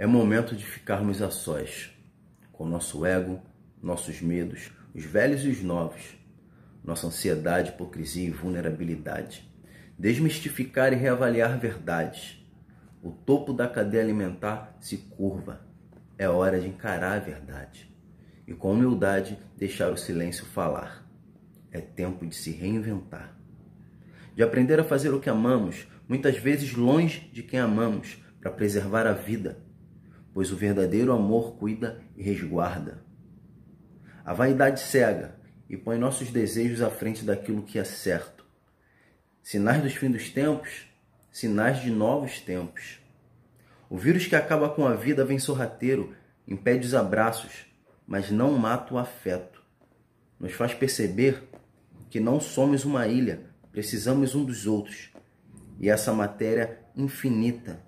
É momento de ficarmos a sós, com nosso ego, nossos medos, os velhos e os novos, nossa ansiedade, hipocrisia e vulnerabilidade. Desmistificar e reavaliar verdades. O topo da cadeia alimentar se curva. É hora de encarar a verdade. E com humildade deixar o silêncio falar. É tempo de se reinventar. De aprender a fazer o que amamos, muitas vezes longe de quem amamos, para preservar a vida, pois o verdadeiro amor cuida e resguarda. A vaidade cega e põe nossos desejos à frente daquilo que é certo. Sinais dos fins dos tempos, sinais de novos tempos. O vírus que acaba com a vida vem sorrateiro, impede os abraços, mas não mata o afeto. Nos faz perceber que não somos uma ilha, precisamos um dos outros. E essa matéria infinita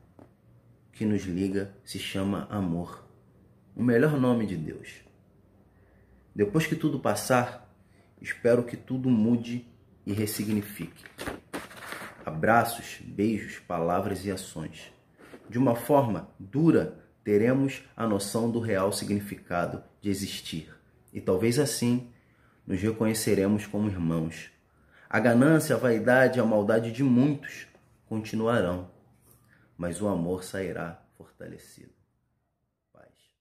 que nos liga se chama amor. O melhor nome de Deus. Depois que tudo passar, espero que tudo mude e ressignifique. Abraços, beijos, palavras e ações. De uma forma dura, teremos a noção do real significado de existir. E talvez assim nos reconheceremos como irmãos. A ganância, a vaidade, a maldade de muitos continuarão, mas o amor sairá fortalecido. Paz.